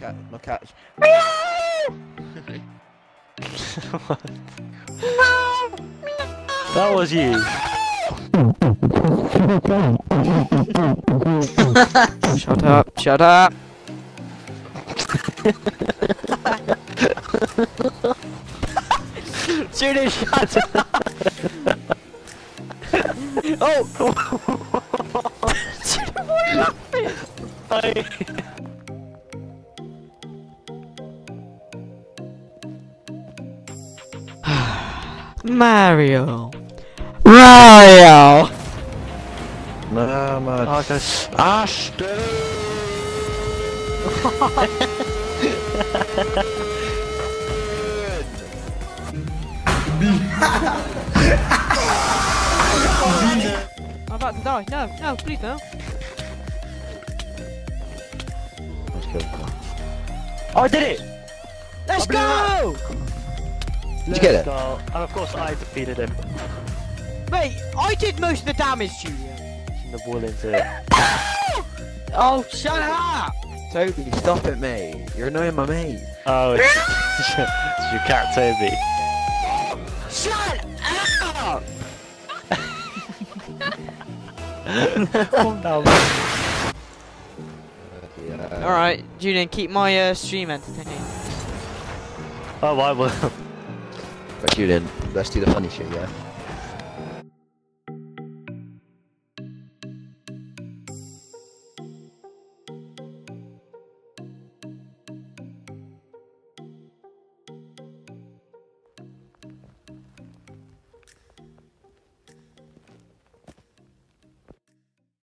cat, my cat's. That was you. Shut up, shut up. Julian, shut up. Oh! I... Mario. Mario! No, man. Oh, gosh. Ashton! I'm about to die. No, no, please no. Let's kill him. Oh, I did it! Let's blew go! Did you get it? Go. And of course I defeated him. Wait, I did most of the damage, Julian. In the wall into it. Oh, shut up! Toby, stop it, mate. You're annoying my mate. Oh, it's, it's your cat Toby. Shut up! Calm down. Yeah. Alright, Julian, keep my uh, stream entertaining. Oh, I will. Right, Julian, let's do the funny shit, yeah?